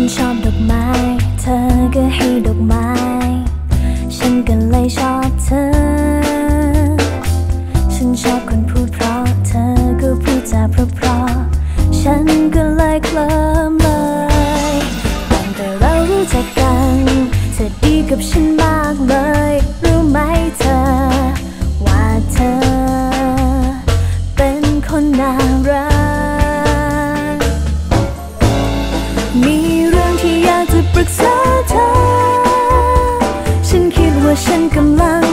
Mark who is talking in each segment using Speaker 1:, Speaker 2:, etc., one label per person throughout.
Speaker 1: ฉันชอบดอกไม้ เธอก็ให้ดอกไม้ ฉันก็เลยชอบเธอ ฉันชอบคนพูดเพราะ เธอก็พูดจาเพราะเพราะ ฉันก็เลยเคลิ้มเลยตั้งแต่เรารู้จักกัน เธอดีกับฉันมา กำลัง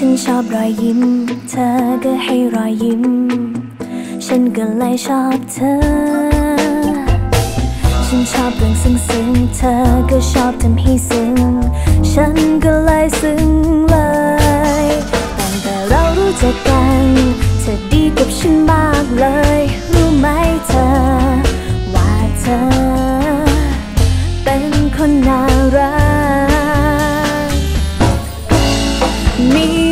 Speaker 1: ฉันชอบรอยยิ้ม เธอก็ให้รอยยิ้ม ฉันก็เลยชอบเธอ ฉันชอบเรื่องซึ้งๆ เธอก็ชอบทำให้ซึ้ง ฉันก็เลยซึ้งเลยตั้งแต่เรารู้จักกัน เธอดีกับฉันมากเลย รู้ไหมเธอ ว่าเธอ เป็นคนน่ารักมี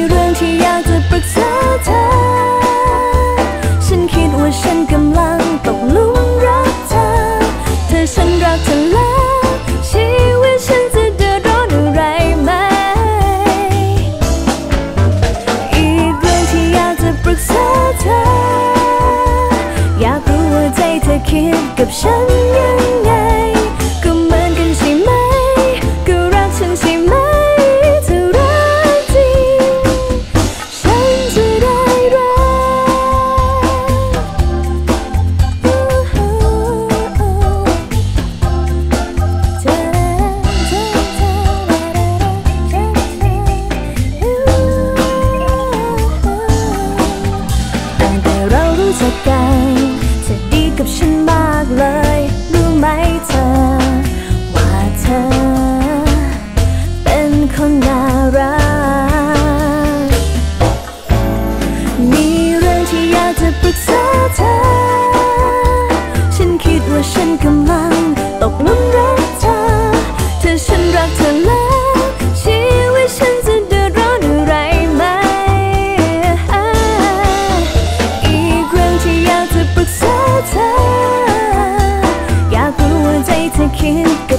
Speaker 1: คิดกับฉันยังไง ก็เหมือนกันใช่ไหม ก็รักฉันใช่ไหมเธอรักจริง ฉันจะได้รักเธอเธอเธอฉันจะแต่แต่เรารู้จักกัน thinking.